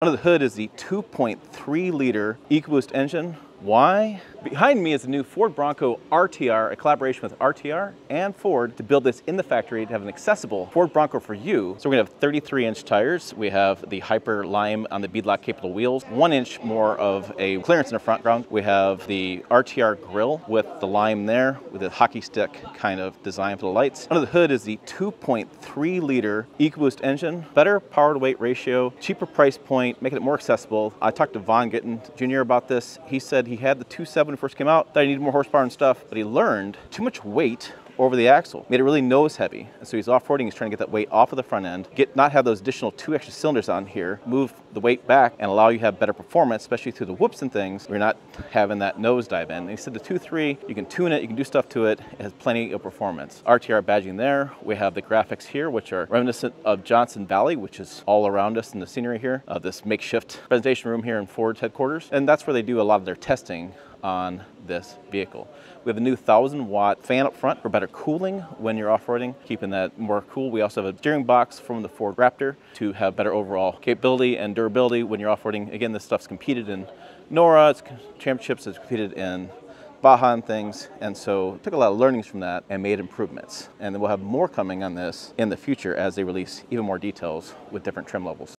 Under the hood is the 2.3 liter EcoBoost engine. Why? Behind me is the new Ford Bronco RTR, a collaboration with RTR and Ford to build this in the factory to have an accessible Ford Bronco for you. So we're gonna have 33 inch tires. We have the Hyper Lime on the beadlock capable wheels, one inch more of a clearance in the front ground. We have the RTR grille with the lime there with a hockey stick kind of design for the lights. Under the hood is the 2.3 liter EcoBoost engine, better power to weight ratio, cheaper price point, making it more accessible. I talked to Vaughn Gittin Jr. about this. He said he had the 2.7 when first came out, that he needed more horsepower and stuff, but he learned too much weight over the axle. Made it really nose heavy. And so he's off-roading, he's trying to get that weight off of the front end, get not have those additional two extra cylinders on here, move the weight back and allow you to have better performance, especially through the whoops and things. You're not having that nose dive in. And he said the 2.3, you can tune it, you can do stuff to it. It has plenty of performance. RTR badging there. We have the graphics here, which are reminiscent of Johnson Valley, which is all around us in the scenery here, uh, this makeshift presentation room here in Ford's headquarters. And that's where they do a lot of their testing on this vehicle. We have a new 1000 watt fan up front for better cooling when you're off-roading, keeping that more cool. We also have a steering box from the Ford Raptor to have better overall capability and durability when you're off-roading. Again, this stuff's competed in NORRA, it's championships, it's competed in Baja and things, and so took a lot of learnings from that and made improvements. And then we'll have more coming on this in the future as they release even more details with different trim levels.